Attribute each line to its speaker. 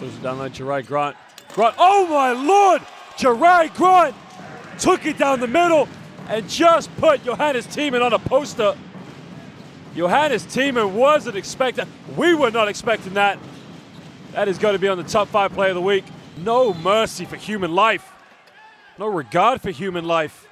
Speaker 1: Throws it down like Jerai Grant. Grant, oh my lord! Jerai Grant took it down the middle and just put Johannes Thiemann on a poster. Johannes Thiemann wasn't expecting, we were not expecting that. That is going to be on the top five play of the week. No mercy for human life. No regard for human life.